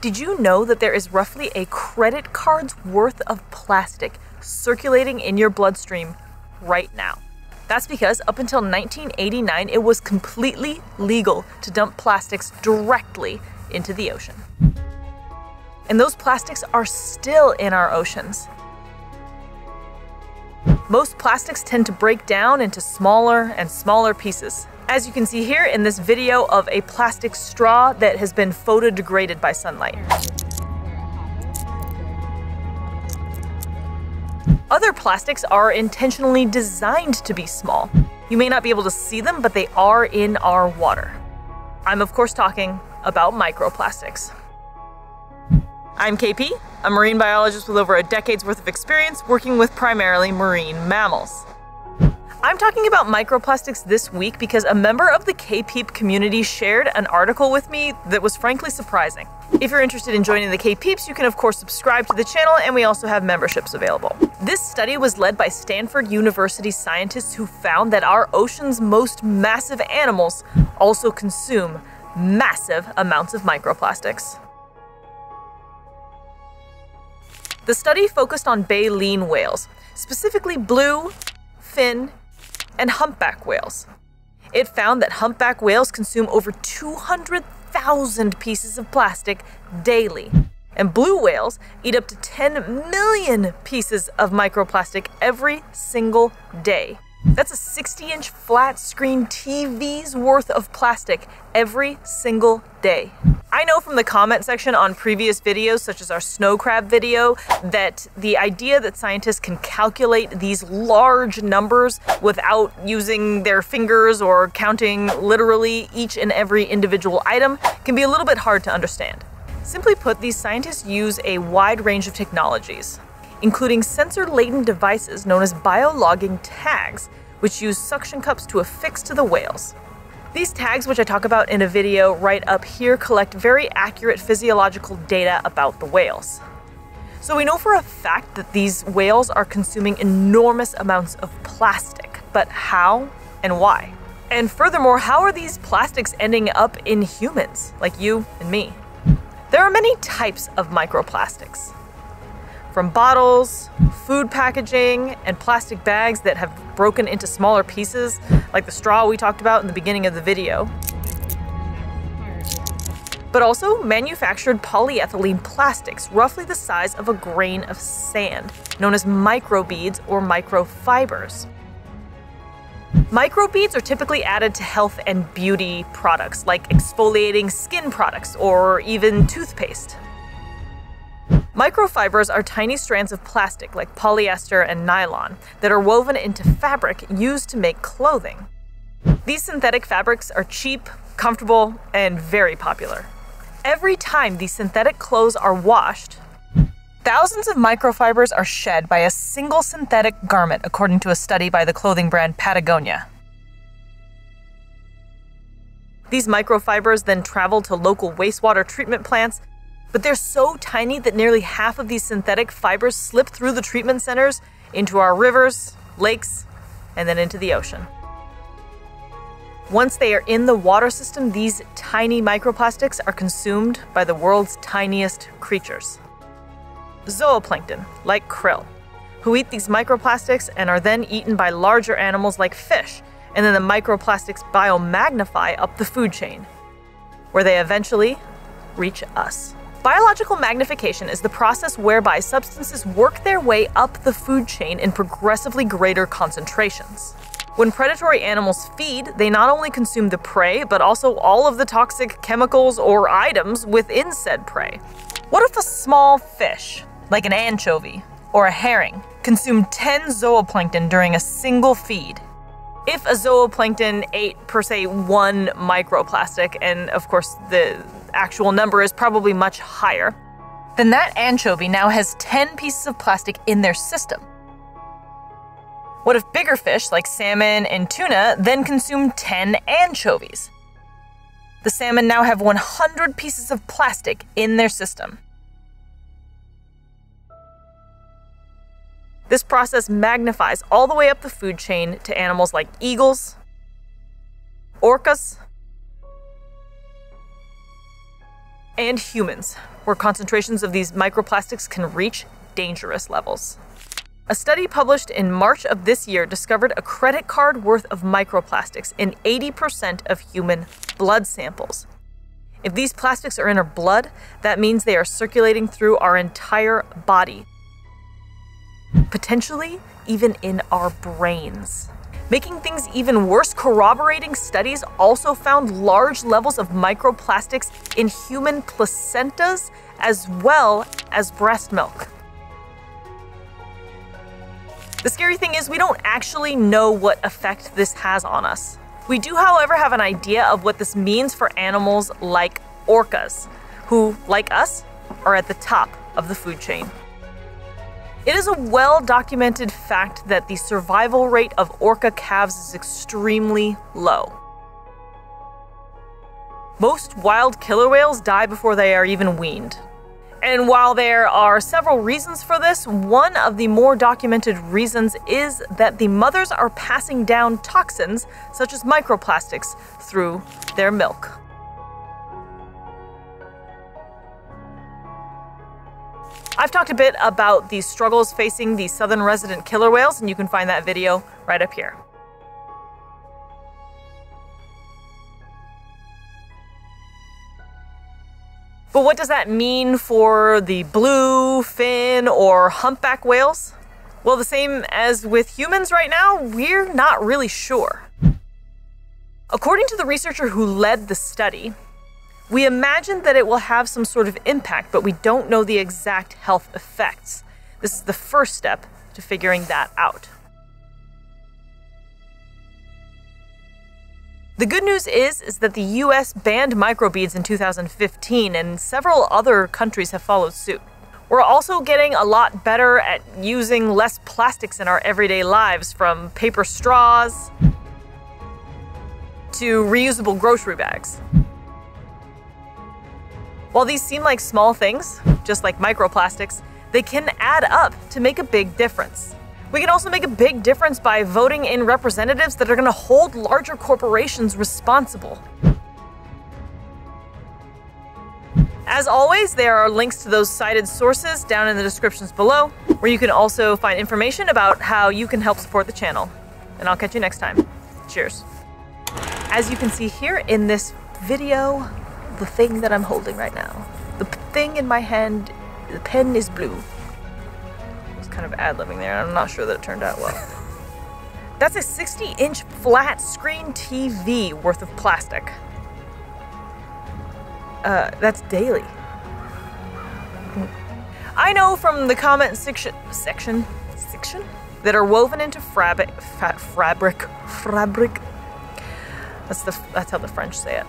Did you know that there is roughly a credit card's worth of plastic circulating in your bloodstream right now? That's because up until 1989, it was completely legal to dump plastics directly into the ocean. And those plastics are still in our oceans. Most plastics tend to break down into smaller and smaller pieces. As you can see here in this video of a plastic straw that has been photodegraded by sunlight. Other plastics are intentionally designed to be small. You may not be able to see them, but they are in our water. I'm of course talking about microplastics. I'm KP, a marine biologist with over a decade's worth of experience working with primarily marine mammals. I'm talking about microplastics this week because a member of the K-Peep community shared an article with me that was frankly surprising. If you're interested in joining the K-Peeps, you can of course subscribe to the channel and we also have memberships available. This study was led by Stanford University scientists who found that our ocean's most massive animals also consume massive amounts of microplastics. The study focused on baleen whales, specifically blue, fin, and humpback whales. It found that humpback whales consume over 200,000 pieces of plastic daily, and blue whales eat up to 10 million pieces of microplastic every single day. That's a 60 inch flat screen TV's worth of plastic every single day. I know from the comment section on previous videos, such as our snow crab video, that the idea that scientists can calculate these large numbers without using their fingers or counting literally each and every individual item can be a little bit hard to understand. Simply put, these scientists use a wide range of technologies including sensor-laden devices known as biologging tags, which use suction cups to affix to the whales. These tags, which I talk about in a video right up here, collect very accurate physiological data about the whales. So we know for a fact that these whales are consuming enormous amounts of plastic, but how and why? And furthermore, how are these plastics ending up in humans, like you and me? There are many types of microplastics from bottles, food packaging, and plastic bags that have broken into smaller pieces, like the straw we talked about in the beginning of the video. But also manufactured polyethylene plastics, roughly the size of a grain of sand, known as microbeads or microfibers. Microbeads are typically added to health and beauty products like exfoliating skin products or even toothpaste. Microfibers are tiny strands of plastic like polyester and nylon that are woven into fabric used to make clothing. These synthetic fabrics are cheap, comfortable, and very popular. Every time these synthetic clothes are washed, thousands of microfibers are shed by a single synthetic garment, according to a study by the clothing brand Patagonia. These microfibers then travel to local wastewater treatment plants but they're so tiny that nearly half of these synthetic fibers slip through the treatment centers into our rivers, lakes, and then into the ocean. Once they are in the water system, these tiny microplastics are consumed by the world's tiniest creatures. Zooplankton, like krill, who eat these microplastics and are then eaten by larger animals like fish, and then the microplastics biomagnify up the food chain, where they eventually reach us. Biological magnification is the process whereby substances work their way up the food chain in progressively greater concentrations. When predatory animals feed, they not only consume the prey, but also all of the toxic chemicals or items within said prey. What if a small fish, like an anchovy or a herring, consumed 10 zooplankton during a single feed? If a zooplankton ate, per se, one microplastic, and of course the actual number is probably much higher, then that anchovy now has 10 pieces of plastic in their system. What if bigger fish like salmon and tuna then consume 10 anchovies? The salmon now have 100 pieces of plastic in their system. This process magnifies all the way up the food chain to animals like eagles, orcas, and humans, where concentrations of these microplastics can reach dangerous levels. A study published in March of this year discovered a credit card worth of microplastics in 80% of human blood samples. If these plastics are in our blood, that means they are circulating through our entire body, potentially even in our brains. Making things even worse, corroborating studies also found large levels of microplastics in human placentas as well as breast milk. The scary thing is, we don't actually know what effect this has on us. We do, however, have an idea of what this means for animals like orcas, who, like us, are at the top of the food chain. It is a well documented fact that the survival rate of orca calves is extremely low. Most wild killer whales die before they are even weaned. And while there are several reasons for this, one of the more documented reasons is that the mothers are passing down toxins such as microplastics through their milk. I've talked a bit about the struggles facing the southern resident killer whales, and you can find that video right up here. But what does that mean for the blue, fin, or humpback whales? Well, the same as with humans right now, we're not really sure. According to the researcher who led the study, we imagine that it will have some sort of impact, but we don't know the exact health effects. This is the first step to figuring that out. The good news is, is that the US banned microbeads in 2015 and several other countries have followed suit. We're also getting a lot better at using less plastics in our everyday lives, from paper straws to reusable grocery bags. While these seem like small things, just like microplastics, they can add up to make a big difference. We can also make a big difference by voting in representatives that are going to hold larger corporations responsible. As always, there are links to those cited sources down in the descriptions below, where you can also find information about how you can help support the channel. And I'll catch you next time. Cheers. As you can see here in this video, the thing that I'm holding right now, the thing in my hand, the pen is blue I was kind of ad-libbing there. I'm not sure that it turned out well. That's a 60-inch flat screen TV worth of plastic. Uh, that's daily. I know from the comment section, section, section that are woven into fabric, fabric, fabric. That's the that's how the French say it.